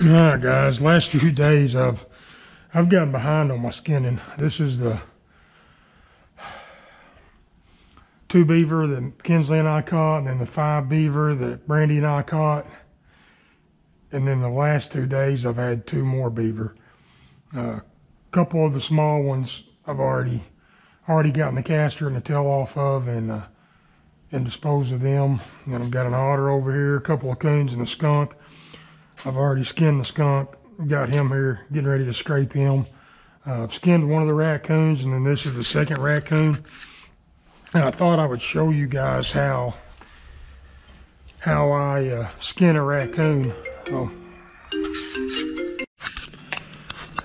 All right, guys. Last few days, I've I've gotten behind on my skinning. This is the two beaver that Kinsley and I caught, and then the five beaver that Brandy and I caught. And then the last two days, I've had two more beaver. A uh, couple of the small ones I've already already gotten the castor and the tail off of, and uh, and disposed of them. And I've got an otter over here, a couple of coons, and a skunk. I've already skinned the skunk, got him here, getting ready to scrape him. Uh, I've skinned one of the raccoons, and then this is the second raccoon. And I thought I would show you guys how how I uh, skin a raccoon. Oh.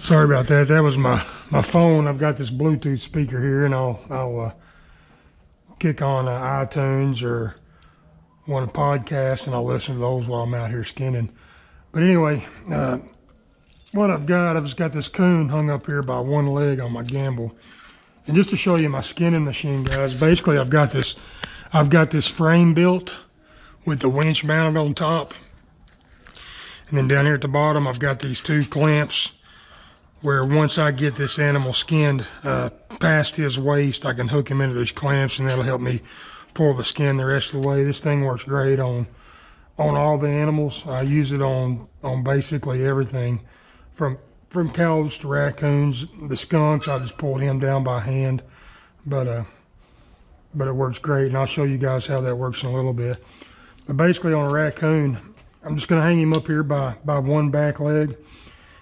Sorry about that. That was my, my phone. I've got this Bluetooth speaker here, and I'll, I'll uh, kick on uh, iTunes or one podcast, and I'll listen to those while I'm out here skinning. But anyway, uh, what I've got, I've just got this coon hung up here by one leg on my gamble. And just to show you my skinning machine, guys, basically I've got this, I've got this frame built with the winch mounted on top. And then down here at the bottom, I've got these two clamps where once I get this animal skinned uh, past his waist, I can hook him into these clamps and that'll help me pull the skin the rest of the way. This thing works great on on all the animals. I use it on on basically everything, from from cows to raccoons. The skunks, I just pulled him down by hand, but uh, but it works great, and I'll show you guys how that works in a little bit. But basically, on a raccoon, I'm just gonna hang him up here by by one back leg,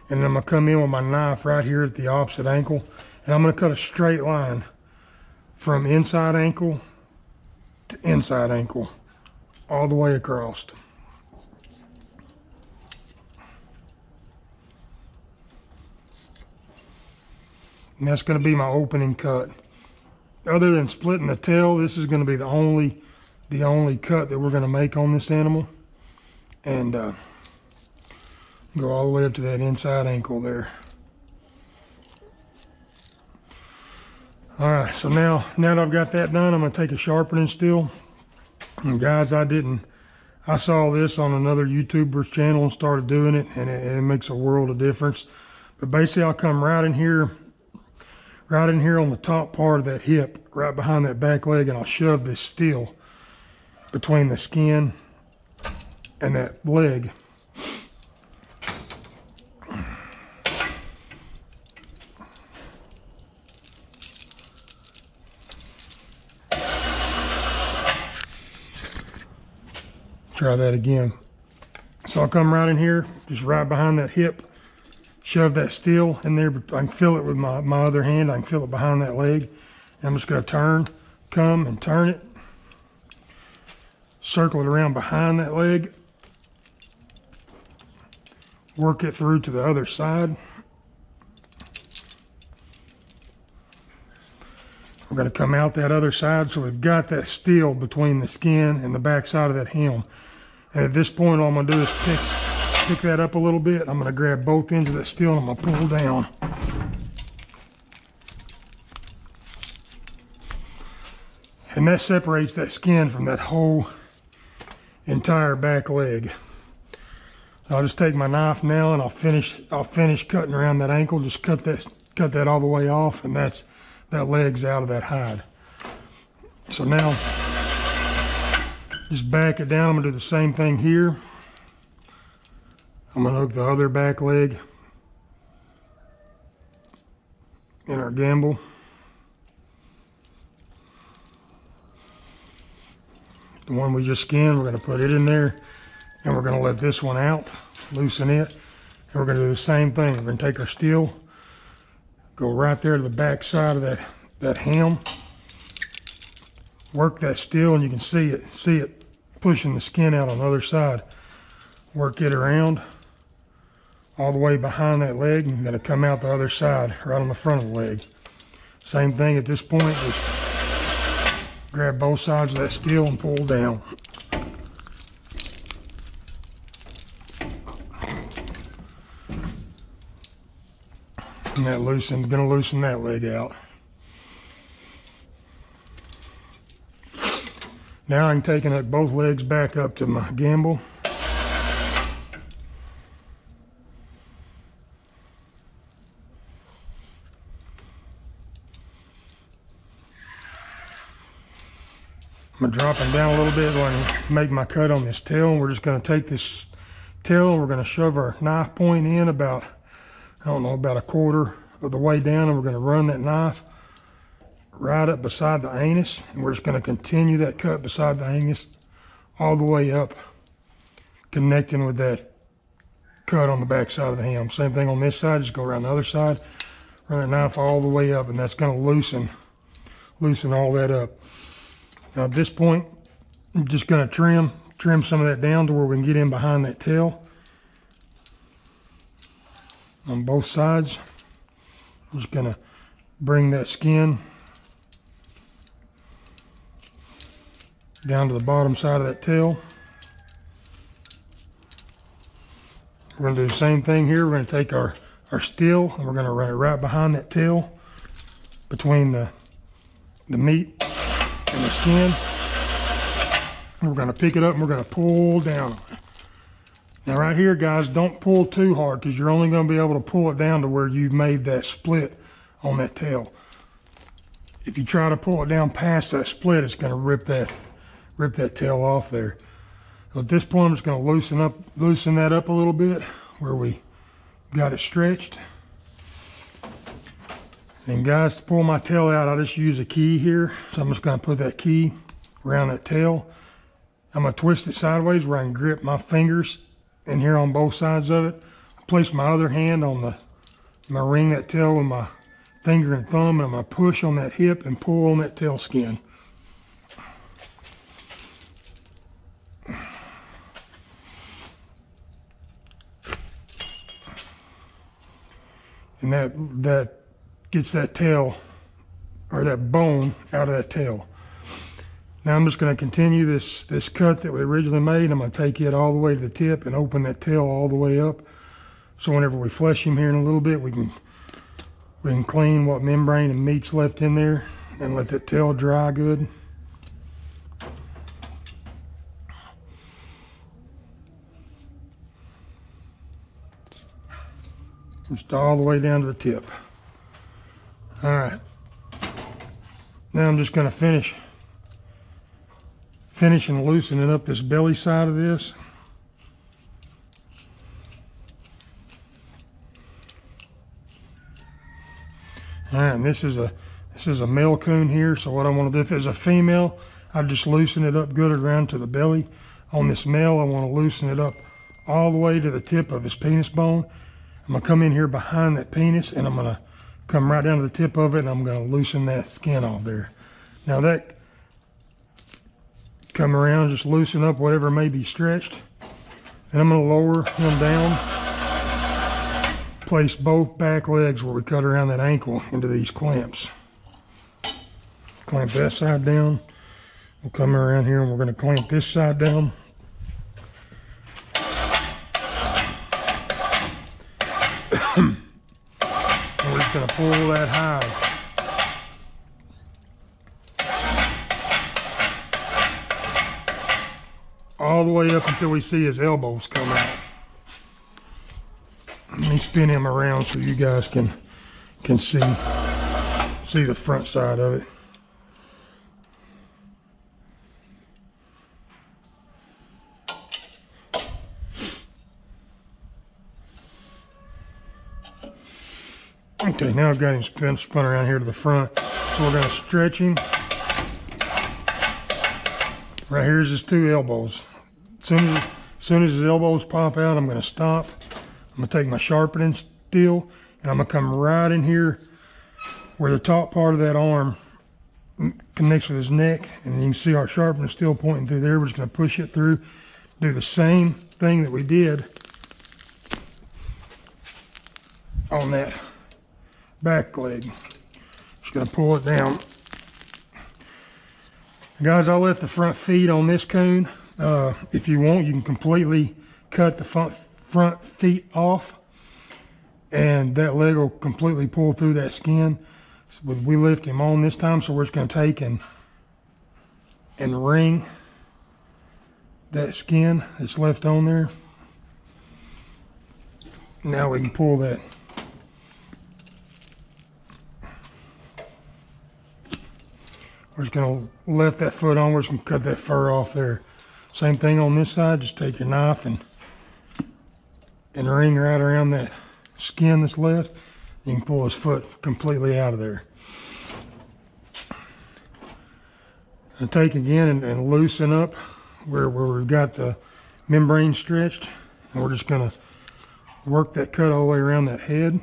and I'm gonna come in with my knife right here at the opposite ankle, and I'm gonna cut a straight line from inside ankle to inside ankle all the way across. And that's going to be my opening cut. Other than splitting the tail, this is going to be the only the only cut that we're going to make on this animal. And uh, go all the way up to that inside ankle there. All right, so now, now that I've got that done, I'm gonna take a sharpening steel and guys, I didn't, I saw this on another YouTuber's channel and started doing it and it, it makes a world of difference. But basically I'll come right in here, right in here on the top part of that hip, right behind that back leg and I'll shove this steel between the skin and that leg. Try that again. So I'll come right in here, just right behind that hip, shove that steel in there. I can feel it with my, my other hand. I can feel it behind that leg. And I'm just gonna turn, come and turn it. Circle it around behind that leg. Work it through to the other side. We're going to come out that other side so we've got that steel between the skin and the back side of that helm. At this point, all I'm gonna do is pick, pick that up a little bit. I'm gonna grab both ends of that steel and I'm gonna pull down. And that separates that skin from that whole entire back leg. I'll just take my knife now and I'll finish I'll finish cutting around that ankle. Just cut that cut that all the way off and that's that leg's out of that hide. So now just back it down. I'm gonna do the same thing here. I'm gonna hook the other back leg in our gamble. The one we just skinned, we're gonna put it in there and we're gonna let this one out, loosen it. And we're gonna do the same thing. We're gonna take our steel, go right there to the back side of that, that hem, work that steel and you can see it, see it pushing the skin out on the other side. Work it around all the way behind that leg and going to come out the other side, right on the front of the leg. Same thing at this point, just grab both sides of that steel and pull down. And that loosen, gonna loosen that leg out. Now I'm taking it both legs back up to my gimbal. I'm gonna drop him down a little bit and make my cut on this tail. We're just gonna take this tail, we're gonna shove our knife point in about, I don't know, about a quarter of the way down and we're gonna run that knife right up beside the anus. And we're just gonna continue that cut beside the anus all the way up, connecting with that cut on the back side of the ham. Same thing on this side, just go around the other side, run that knife all the way up and that's gonna loosen, loosen all that up. Now at this point, I'm just gonna trim, trim some of that down to where we can get in behind that tail on both sides. I'm just gonna bring that skin down to the bottom side of that tail. We're gonna do the same thing here. We're gonna take our, our steel and we're gonna run it right behind that tail between the, the meat and the skin. And we're gonna pick it up and we're gonna pull down. Now right here, guys, don't pull too hard because you're only gonna be able to pull it down to where you've made that split on that tail. If you try to pull it down past that split, it's gonna rip that, rip that tail off there. So at this point, I'm just gonna loosen up, loosen that up a little bit where we got it stretched. And guys, to pull my tail out, I just use a key here. So I'm just gonna put that key around that tail. I'm gonna twist it sideways where I can grip my fingers in here on both sides of it. Place my other hand on the, gonna ring that tail with my finger and thumb and I'm gonna push on that hip and pull on that tail skin. That, that gets that tail or that bone out of that tail. Now I'm just going to continue this, this cut that we originally made. I'm going to take it all the way to the tip and open that tail all the way up. So whenever we flush him here in a little bit, we can, we can clean what membrane and meat's left in there and let that tail dry good. Just all the way down to the tip. All right. Now I'm just going to finish finish and loosening up this belly side of this. All right, and this is a this is a male coon here. So what I want to do, if it's a female, I just loosen it up good around to the belly. On this male, I want to loosen it up all the way to the tip of his penis bone. I'm gonna come in here behind that penis and I'm gonna come right down to the tip of it and I'm gonna loosen that skin off there. Now that come around, just loosen up whatever may be stretched. And I'm gonna lower him down. Place both back legs where we cut around that ankle into these clamps. Clamp that side down. We'll come around here and we're gonna clamp this side down. and we're just gonna pull that high. all the way up until we see his elbows come out. Let me spin him around so you guys can can see see the front side of it. Okay, now I've got him spun, spun around here to the front. So we're gonna stretch him. Right here's his two elbows. As soon as, as soon as his elbows pop out, I'm gonna stop. I'm gonna take my sharpening steel and I'm gonna come right in here where the top part of that arm connects with his neck and you can see our sharpening steel pointing through there. We're just gonna push it through, do the same thing that we did on that back leg. Just gonna pull it down. Guys, I left the front feet on this coon. Uh, if you want, you can completely cut the front, front feet off and that leg will completely pull through that skin. So we lift him on this time, so we're just gonna take and, and ring that skin that's left on there. Now we can pull that We're just gonna lift that foot on, we're just gonna cut that fur off there. Same thing on this side, just take your knife and and ring right around that skin that's left. You can pull his foot completely out of there. And take again and, and loosen up where, where we've got the membrane stretched. And we're just gonna work that cut all the way around that head.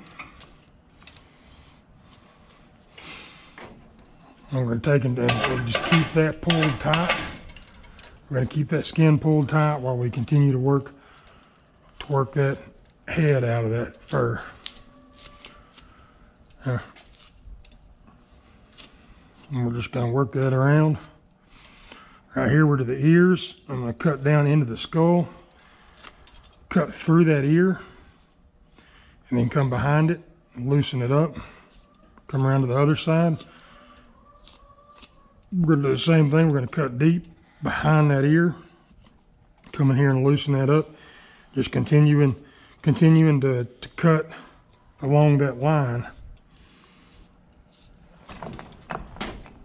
And we're gonna take and just keep that pulled tight. We're gonna keep that skin pulled tight while we continue to work to work that head out of that fur. And we're just gonna work that around. Right here, we're to the ears. I'm gonna cut down into the skull, cut through that ear, and then come behind it and loosen it up. Come around to the other side. We're gonna do the same thing. We're gonna cut deep behind that ear. Come in here and loosen that up. Just continuing, continuing to, to cut along that line.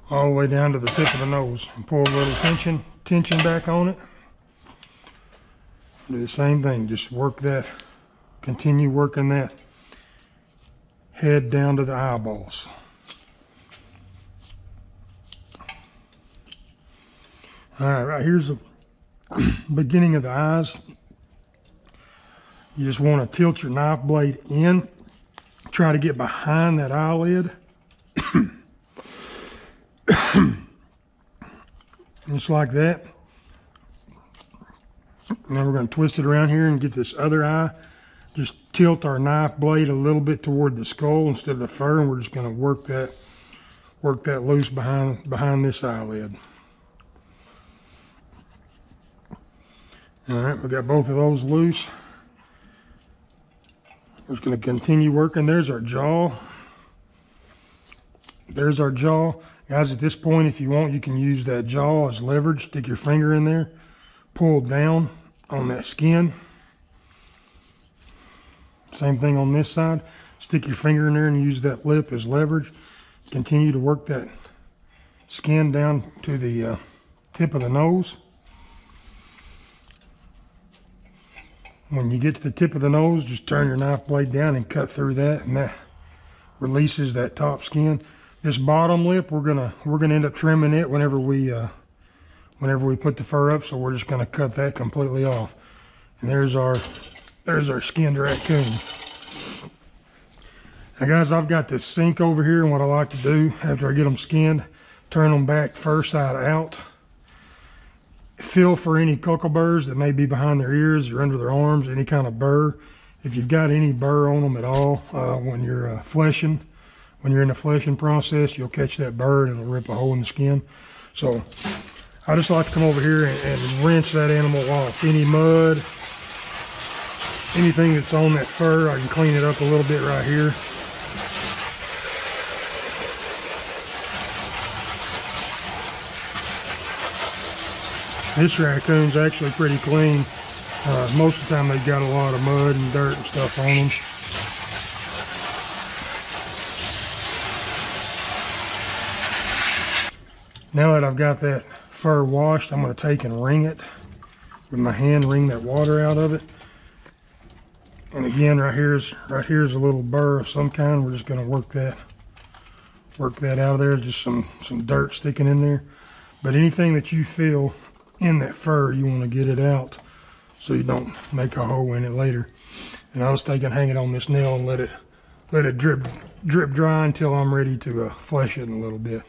All the way down to the tip of the nose. And pull a little tension, tension back on it. Do the same thing, just work that, continue working that head down to the eyeballs. All right, right here's the beginning of the eyes. You just want to tilt your knife blade in, try to get behind that eyelid. just like that. Now we're going to twist it around here and get this other eye. Just tilt our knife blade a little bit toward the skull instead of the fur, and we're just going to work that work that loose behind behind this eyelid. All right, we got both of those loose. We're just going to continue working. There's our jaw. There's our jaw. Guys, at this point, if you want, you can use that jaw as leverage. Stick your finger in there, pull down on that skin. Same thing on this side. Stick your finger in there and use that lip as leverage. Continue to work that skin down to the uh, tip of the nose. When you get to the tip of the nose, just turn your knife blade down and cut through that, and that releases that top skin. This bottom lip, we're gonna we're gonna end up trimming it whenever we uh, whenever we put the fur up. So we're just gonna cut that completely off. And there's our there's our skinned raccoon. Now guys, I've got this sink over here, and what I like to do after I get them skinned, turn them back fur side out feel for any burrs that may be behind their ears or under their arms, any kind of burr. If you've got any burr on them at all uh, when you're uh, fleshing, when you're in the fleshing process, you'll catch that burr and it'll rip a hole in the skin. So I just like to come over here and, and rinse that animal off. Any mud, anything that's on that fur, I can clean it up a little bit right here. This raccoon's actually pretty clean. Uh, most of the time they've got a lot of mud and dirt and stuff on them. Now that I've got that fur washed, I'm going to take and wring it with my hand, wring that water out of it. And again, right here's right here's a little burr of some kind. We're just going to work that work that out of there. Just some some dirt sticking in there. But anything that you feel in that fur, you want to get it out so you don't make a hole in it later. And I was taking, hang it on this nail and let it let it drip drip dry until I'm ready to uh, flesh it in a little bit.